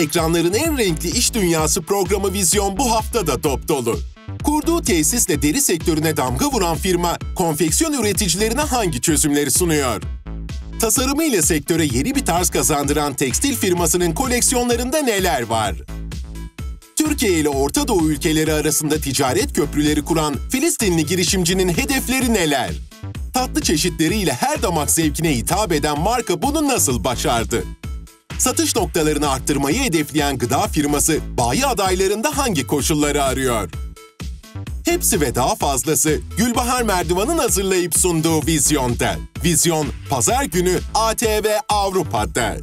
Ekranların en renkli iş dünyası programı Vizyon bu hafta da dop dolu. Kurduğu tesisle deri sektörüne damga vuran firma, konfeksiyon üreticilerine hangi çözümleri sunuyor? Tasarımıyla sektöre yeni bir tarz kazandıran tekstil firmasının koleksiyonlarında neler var? Türkiye ile Orta Doğu ülkeleri arasında ticaret köprüleri kuran Filistinli girişimcinin hedefleri neler? Tatlı çeşitleriyle her damak zevkine hitap eden marka bunu nasıl başardı? Satış noktalarını arttırmayı hedefleyen gıda firması bayi adaylarında hangi koşulları arıyor? Hepsi ve daha fazlası Gülbahar Merdivan'ın hazırlayıp sunduğu Vizyon'da. Vizyon, pazar günü ATV Avrupa'da.